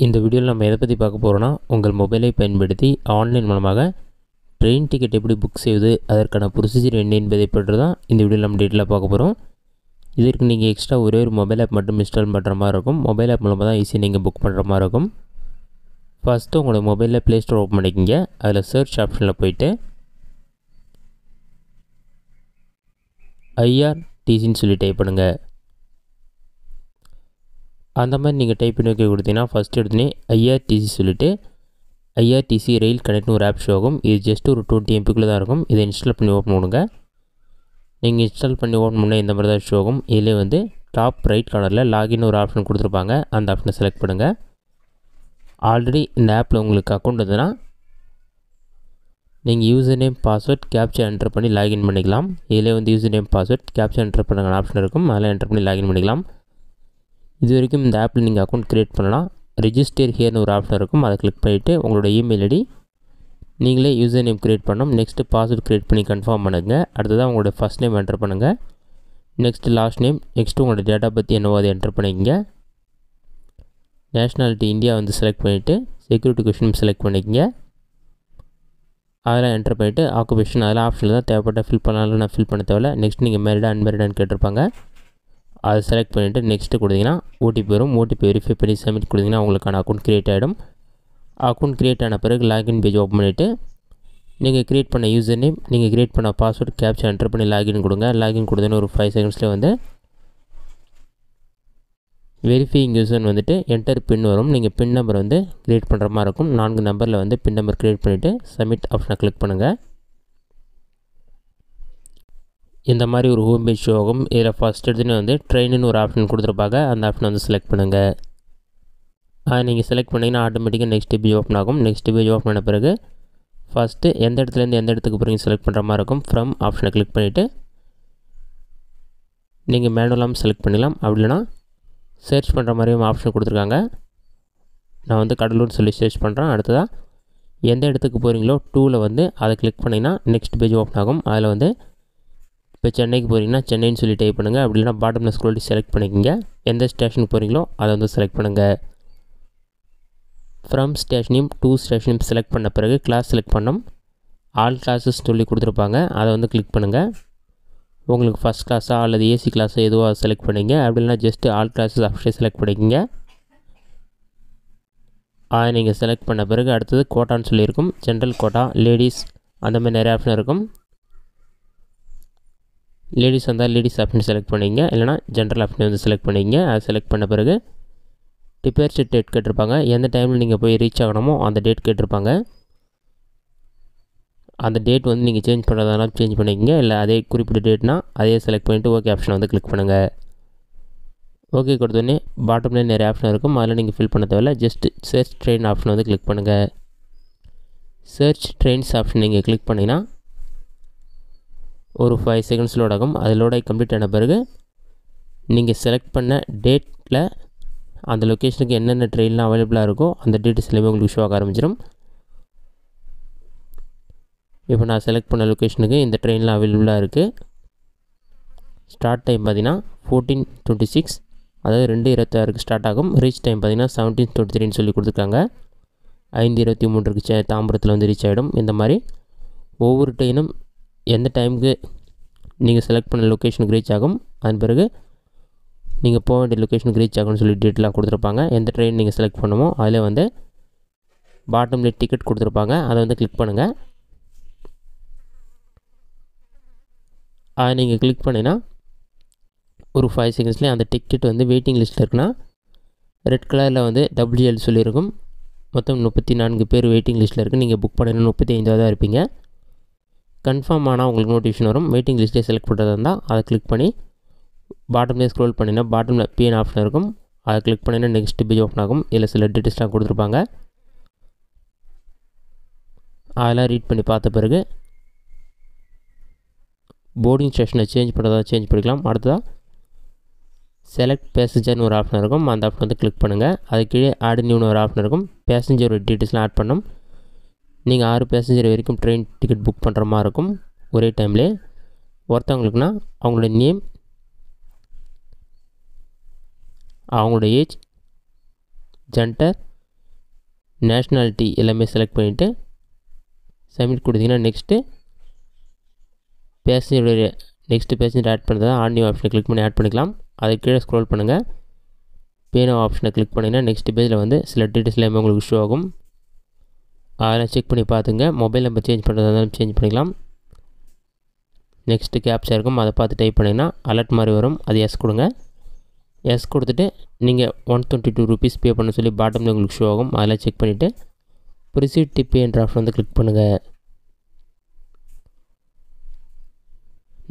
இந்த வீடியோவில் நம்ம எதை பற்றி பார்க்க போகிறோன்னா உங்கள் மொபைலை பயன்படுத்தி ஆன்லைன் மூலமாக ட்ரெயின் டிக்கெட் எப்படி புக் செய்வது அதற்கான ப்ரொசீஜர் என்ன என்பதை பற்றி தான் இந்த வீடியோவில் நம்ம டீட்டெயிலாக பார்க்க போகிறோம் இதற்கு நீங்கள் எக்ஸ்ட்ரா ஒரே ஒரு மொபைல் ஆப் மட்டும் இன்ஸ்டால் பண்ணுற மாதிரி இருக்கும். மொபைல் ஆப் மூலமாக தான் ஈஸியாக நீங்கள் புக் பண்ணுற மாதிரி இருக்கும். ஃபஸ்ட்டு உங்களோட மொபைலில் ப்ளே ஸ்டோர் ஓப்பன் பண்ணிக்கிங்க. அதில் சர்ச் ஆப்ஷனில் போயிட்டு ஐஆர்டிசின்னு சொல்லி டைப் பண்ணுங்கள் அந்த மாதிரி நீங்கள் டைப் பண்ணி வைக்க கொடுத்தீங்கன்னா ஃபஸ்ட் எடுத்துனே ஐஆர்டிசி சொல்லிவிட்டு ஐஆர்டிசி ரயில் கனெக்ட்னு ஒரு ஆப் ஷோ ஆகும். இது ஜஸ்ட் ஒரு டுவெண்ட்டி எம்பிக்குள்ளே தான் இருக்கும். இதை இன்ஸ்டால் பண்ணி ஓப்பன் பண்ணுங்க. நீங்கள் இன்ஸ்டால் பண்ணி ஓப்பன் பண்ணால் இந்த மாதிரி தான் ஷோ ஆகும். இதிலே வந்து டாப் ரைட் கார்னரில் லாகின் ஒரு ஆப்ஷன் கொடுத்துருப்பாங்க. அந்த ஆப்ஷனை செலக்ட் பண்ணுங்கள் ஆல்ரெடி இந்த ஆப்பில் உங்களுக்கு அக்கௌண்ட் இருந்ததுன்னா நீங்கள் user name password captcha enter பண்ணி லாகின் பண்ணிக்கலாம். இதிலே வந்து user name password captcha enter பண்ணுற ஆப்ஷன் இருக்கும். அதில் என்டர் பண்ணி லாகின் பண்ணிக்கலாம். இது வரைக்கும் இந்த ஆப்பில் நீங்கள் அக்கௌண்ட் க்ரியேட் பண்ணலாம். ரிஜிஸ்டர் ஹியர்னு ஒரு ஆப்ஷன் இருக்கும். அதை கிளிக் பண்ணிவிட்டு உங்களோட இமெயில் ஐடி நீங்களே யூசர் நேம் க்ரியேட் பண்ணணும். நெக்ஸ்ட்டு பாஸ்வேர்ட் க்ரியேட் பண்ணி கன்ஃபார்ம் பண்ணுங்கள் அடுத்ததாக உங்களோட ஃபஸ்ட் நேம் என்டர் பண்ணுங்கள் நெக்ஸ்ட்டு லாஸ்ட் நேம் நெக்ஸ்ட்டு உங்களோட டேட்டா பற்றி என்னவோ அதை என்டர் பண்ணிக்கங்க. நேஷ்னாலிட்டி இந்தியா வந்து செலக்ட் பண்ணிவிட்டு செக்யூரிட்டி கொஷின் செலக்ட் பண்ணிக்கங்க. அதெல்லாம் என்டர் பண்ணிவிட்டு ஆக்குபேஷன் அதெல்லாம் ஆப்ஷனில் தான் தேவைப்பட்ட ஃபில் பண்ணாலும். நான் ஃபில் பண்ண தேவையில்ல. நெக்ஸ்ட் நீங்கள் மேரிடா அன்மேரிடான்னு கேட்டிருப்பாங்க. அதை செலக்ட் பண்ணிவிட்டு நெக்ஸ்ட்டு கொடுத்தீங்கன்னா ஓடிபி வரும். ஓடிபி வெரிஃபை பண்ணி சப்மிட் கொடுத்தீங்கன்னா உங்களுக்கான அக்கௌண்ட் க்ரியேட் ஆகிடும் அக்கௌண்ட் க்ரியேட் ஆன பிறகு லாகின் பேஜ் ஓப்பன் பண்ணிவிட்டு நீங்கள் க்ரியேட் பண்ண யூசர் நேம் நீங்கள் க்ரியேட் பண்ண பாஸ்வேர்ட் கேப்ச்சர் என்டர் பண்ணி லாகின் கொடுங்க. லாகின் கொடுத்தோன்னு ஒரு ஃபைவ் செகண்ட்ஸில் வந்து வெரிஃபைங் யூசர் வந்துட்டு என்டர் பின் வரும். நீங்கள் பின் நம்பர் வந்து க்ரியேட் பண்ணுற மாதிரி இருக்கும். நான்கு நம்பரில் வந்து பின் நம்பர் க்ரியேட் பண்ணிவிட்டு சப்மிட் ஆப்ஷனை கிளிக் பண்ணுங்கள் இந்த மாதிரி ஒரு ஹோம் பேஜ் ஷோ ஆகும். இதில் ஃபஸ்ட் எடுத்துன்னு வந்து ட்ரெயின்னு ஒரு ஆப்ஷன் கொடுத்துருப்பாங்க. அந்த ஆப்ஷனை வந்து செலக்ட் பண்ணுங்கள் அதை நீங்கள் செலக்ட் பண்ணிங்கன்னா ஆட்டோமேட்டிக்காக நெக்ஸ்ட் பேஜ் ஓப்பன் ஆகும். நெக்ஸ்ட் பேஜ் ஓப்பன் பண்ண பிறகு ஃபஸ்ட்டு எந்த இடத்துலேருந்து எந்த இடத்துக்கு போகிறீங்க செலக்ட் பண்ணுற மாதிரி இருக்கும். ஃப்ரம் ஆப்ஷனை கிளிக் பண்ணிவிட்டு நீங்கள் மேனுவலாகவும் செலக்ட் பண்ணிடலாம். அப்படி இல்லைனா சர்ச் பண்ணுற மாதிரியும் ஆப்ஷன் கொடுத்துருக்காங்க. நான் வந்து கடலூர்னு சொல்லி சர்ச் பண்ணுறேன் அடுத்ததாக எந்த இடத்துக்கு போகிறீங்களோ டூவில் வந்து அதை கிளிக் பண்ணிங்கன்னா நெக்ஸ்ட் பேஜ் ஓப்பன் ஆகும். அதில் வந்து இப்போ சென்னைக்கு போகிறீங்கன்னா சென்னைன்னு சொல்லி டைப் பண்ணுங்கள் அப்படி இல்லைனா பாட்டமில் ஸ்க்ரோல் செலக்ட் பண்ணிக்கோங்க. எந்த ஸ்டேஷனுக்கு போகிறீங்களோ அதை வந்து செலக்ட் பண்ணுங்கள் ஃப்ரம் ஸ்டேஷனையும் டூ ஸ்டேஷனையும் செலக்ட் பண்ண பிறகு கிளாஸ் செலக்ட் பண்ணோம் ஆல் கிளாஸஸ் சொல்லி கொடுத்துருப்பாங்க. அதை வந்து கிளிக் பண்ணுங்கள் உங்களுக்கு ஃபஸ்ட் கிளாஸாக அல்லது ஏசி கிளாஸோ எதுவாக செலக்ட் பண்ணிங்க. அப்படி இல்லைனா ஜஸ்ட்டு ஆல் கிளாஸஸ் அப்படியே செலக்ட் பண்ணிக்கோங்க. அதை நீங்கள் செலக்ட் பண்ண பிறகு அடுத்தது கோட்டான்னு சொல்லியிருக்கும். ஜென்ரல் கோட்டா லேடிஸ் அந்த மாதிரி நிறைய ஆப்ஷன் இருக்கும். லேடிஸ் வந்தால் லேடிஸ் ஆப்ஷன் செலக்ட் பண்ணிங்க. இல்லைனா ஜென்ரல் ஆப்ஷன் வந்து செலக்ட் பண்ணிங்க. அதை செலக்ட் பண்ண பிறகு டிபேர்ச்சர் டேட் கேட்டிருப்பாங்க. எந்த டைமில் நீங்கள் போய் ரீச் ஆகணுமோ அந்த டேட் கேட்டிருப்பாங்க. அந்த டேட் வந்து நீங்கள் சேஞ்ச் பண்ணுறதுனால சேஞ்ச் பண்ணிக்கங்க. இல்லை அதே குறிப்பிட்ட டேட்னா அதே செலக்ட் பண்ணிவிட்டு ஓகே ஆப்ஷன் வந்து கிளிக் பண்ணுங்கள் ஓகே கொடுத்தோடனே பாட்டம்லேயே நிறைய ஆப்ஷன் இருக்கும். அதில் நீங்கள் ஃபில் பண்ண தேவையில்ல. ஜஸ்ட் சர்ச் ட்ரெயின் ஆப்ஷன் வந்து கிளிக் பண்ணுங்கள் சர்ச் ட்ரெயின்ஸ் ஆப்ஷன் நீங்கள் கிளிக் பண்ணிங்கன்னா ஒரு ஃபைவ் செகண்ட்ஸ் லோட் ஆகும். அது லோட் ஆகி கம்ப்ளீட் ஆன பிறகு நீங்கள் செலக்ட் பண்ண டேட்டில் அந்த லொக்கேஷனுக்கு என்னென்ன ட்ரெயின்லாம் அவைலபிளாக இருக்கோ அந்த டீட்டெயில்ஸ் எல்லாமே உங்களுக்கு ஷோ ஆக ஆரம்பிச்சிடும் இப்போ நான் செலக்ட் பண்ண லொக்கேஷனுக்கு இந்த ட்ரெயின்லாம் அவைலபிளாக இருக்குது ஸ்டார்ட் டைம் பார்த்தீங்கன்னா ஃபோர்டீன் டுவெண்ட்டி சிக்ஸ் அதாவது ரெண்டு இருபத்தாறுக்கு ஸ்டார்ட் ஆகும். ரீச் டைம் பார்த்திங்கன்னா செவன்டீன் டுவெண்ட்டி த்ரீன்னு சொல்லி கொடுத்துருக்காங்க. ஐந்து இருபத்தி மூன்றுக்கு சே தாம்பரத்தில் வந்து ரீச் ஆகிடும் இந்த மாதிரி ஒவ்வொரு ட்ரெயினும் எந்த டைமுக்கு நீங்கள் செலக்ட் பண்ண லொக்கேஷனுக்கு ரீச் ஆகும் அதன் பிறகு நீங்கள் போக வேண்டிய லொக்கேஷனுக்கு ரீச் ஆகும்னு சொல்லி டீட்டெயிலாக கொடுத்துருப்பாங்க. எந்த ட்ரெயின் நீங்கள் செலக்ட் பண்ணுமோ அதில் வந்து பாட்டமில் டிக்கெட் கொடுத்துருப்பாங்க. அதை வந்து கிளிக் பண்ணுங்கள் அதை நீங்கள் கிளிக் பண்ணினா ஒரு ஃபைவ் செகண்ட்ஸ்லேயே அந்த டிக்கெட் வந்து வெயிட்டிங் லிஸ்ட்டில் இருக்குன்னா ரெட் கலரில் வந்து டபிள்யூஎல் சொல்லியிருக்கும். மொத்தம் முப்பத்தி நான்கு பேர் வெயிட்டிங் லிஸ்ட்டில் இருக்குது நீங்கள் புக் பண்ணினா முப்பத்தி ஐந்தாவது இருப்பீங்க. கன்ஃபார்ம் ஆனால் உங்களுக்கு நோட்டிஃபிகேஷன் வரும். வெயிட்டிங் லிஸ்ட்டே செலக்ட் பண்ணுறதா இருந்தால் அதை கிளிக் பண்ணி பாட்டம்லேயே ஸ்க்ரோல் பண்ணினா பாட்டமில் பிஎன் ஆப்ஷன் இருக்கும். அதை கிளிக் பண்ணினா நெக்ஸ்ட் பேஜ் ஓப்பன் ஆகும். இதில் சில டீட்டெயில்ஸ்லாம் கொடுத்துருப்பாங்க. அதெல்லாம் ரீட் பண்ணி பார்த்த பிறகு போர்டிங் ஸ்டேஷனை சேஞ்ச் பண்ணுறதா சேஞ்ச் பண்ணிக்கலாம். அடுத்ததாக செலக்ட் பேசஞ்சர்னு ஒரு ஆப்ஷன் இருக்கும். அந்த ஆப்ஷன் வந்து கிளிக் பண்ணுங்கள் அது கீழே ஆட் நியூன்னு ஒரு ஆப்ஷன் இருக்கும். பேசஞ்சரோட டீட்டெயில்ஸ்லாம் ஆட் பண்ணோம். நீங்கள் ஆறு பேசஞ்சர் வரைக்கும் ட்ரெயின் டிக்கெட் புக் பண்ணுற மாதிரி இருக்கும். ஒரே டைம்லேயே ஒருத்தவங்களுக்குனா அவங்களோட நேம் அவங்களோட ஏஜ் ஜென்டர் நேஷ்னாலிட்டி எல்லாமே செலக்ட் பண்ணிவிட்டு சப்மிட் கொடுத்தீங்கன்னா நெக்ஸ்ட்டு பேசஞ்சருடைய நெக்ஸ்ட்டு பேசஞ்சர் ஆட் பண்ணுறது ஆன் நியூ ஆப்ஷனை கிளிக் பண்ணி ஆட் பண்ணிக்கலாம். அதுக்கு கீழே ஸ்க்ரோல் பண்ணுங்கள் பேனோ ஆப்ஷனை கிளிக் பண்ணிங்கன்னா நெக்ஸ்ட் பேஜில் வந்து சில டீட்டெயில்ஸ் எல்லாமே உங்களுக்கு ஷோ ஆகும். அதெல்லாம் செக் பண்ணி பார்த்துங்க. மொபைல் நம்பர் சேஞ்ச் பண்ணுறதா இருந்தாலும் சேஞ்ச் பண்ணிக்கலாம். நெக்ஸ்ட்டு கேப்ஸாக இருக்கும். அதை பார்த்து டைப் பண்ணிங்கன்னா அலர்ட் மாதிரி வரும். அது எஸ் கொடுங்க. எஸ் கொடுத்துட்டு நீங்கள் one twenty two rupees pay பண்ண சொல்லி பாட்டமில் உங்களுக்கு ஷோ ஆகும். அதெல்லாம் செக் பண்ணிவிட்டு ப்ரிசீட் டிப்பே என்ற ஆப்ஷன் வந்து கிளிக் பண்ணுங்கள்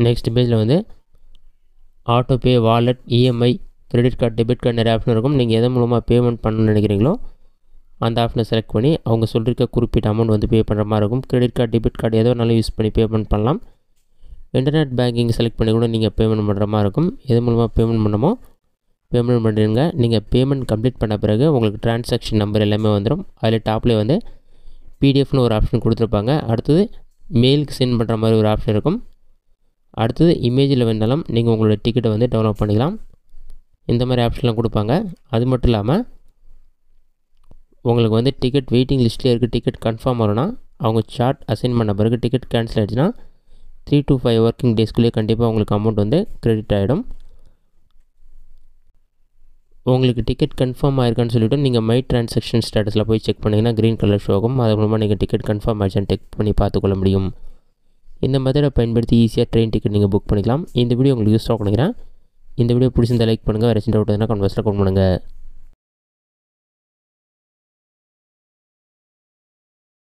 நெக்ஸ்ட் பேஜில் வந்து autopay wallet EMI credit card debit card நிறைய ஆப்ஷன் இருக்கும். நீங்கள் எதன் மூலமாக பேமெண்ட் பண்ணணும்னு நினைக்கிறீங்களோ அந்த ஆப்ஷனை செலக்ட் பண்ணி அவங்க சொல்லியிருக்க குறிப்பிட்ட அமௌண்ட் வந்து பே பண்ணுற மாதிரி இருக்கும். கிரெடிட் கார்டு டெபிட் கார்டு எதோ நல்லா யூஸ் பண்ணி பேமெண்ட் பண்ணலாம். இன்டர்நெட் பேங்கிங் செலக்ட் பண்ணி கூட நீங்கள் பேமெண்ட் பண்ணுற மாதிரி இருக்கும். எது மூலமாக பேமெண்ட் பண்ணமோ பேமெண்ட் பண்ணுறீங்க நீங்கள் பேமெண்ட் கம்ப்ளீட் பண்ண பிறகு உங்களுக்கு டிரான்சாக்ஷன் நம்பர் எல்லாமே வந்துடும் அதில் டாப்லேயே வந்து பிடிஎஃப்னு ஒரு ஆப்ஷன் கொடுத்துருப்பாங்க. அடுத்தது மெயிலுக்கு சென்ட் பண்ணுற மாதிரி ஒரு ஆப்ஷன் இருக்கும். அடுத்தது இமேஜில் வேணாலும் நீங்கள் உங்களோட டிக்கெட்டை வந்து டவுன்லோட் பண்ணிக்கலாம். இந்த மாதிரி ஆப்ஷன்லாம் கொடுப்பாங்க. அது மட்டும் இல்லாமல் உங்களுக்கு வந்து டிக்கெட் வெயிட்டிங் லிஸ்ட்டில் இருக்க டிக்கெட் கன்ஃபார்ம் ஆகணும்னா அவங்க சார்ட் அசைன் பண்ண பிறகு டிக்கெட் கேன்சல் ஆகிடுச்சுன்னா த்ரீ டு ஃபைவ் ஒர்க்கிங் டேஸ்க்குள்ளேயே கண்டிப்பாக உங்களுக்கு அமௌண்ட் வந்து க்ரெடிட் ஆகிடும் உங்களுக்கு டிக்கெட் கன்ஃபார்ம் ஆயிருக்கான்னு சொல்லிவிட்டு நீங்கள் மை ட்ரான்சாக்ஷன் ஸ்டேட்டஸில் போய் செக் பண்ணிங்கன்னா க்ரீன் கலர் ஷோ ஆகும். அது மூலமாக நீங்கள் டிக்கெட் கன்ஃபார்ம் ஆயிடுச்சான்னு செக் பண்ணி பார்த்துக்கொள்ள முடியும். இந்த மெத்தடை பயன்படுத்தி ஈஸியாக ட்ரெயின் டிக்கெட் நீங்கள் புக் பண்ணிக்கலாம். இந்த வீடியோ உங்களுக்கு யூஸ் ஆக இந்த வீடியோ பிடிச்சிருந்தால் லைக் பண்ணுங்கள் வேறு சின்ன டவுட் எதுனா கன்வர்ஸில் கவுண்ட் பண்ணுங்கள்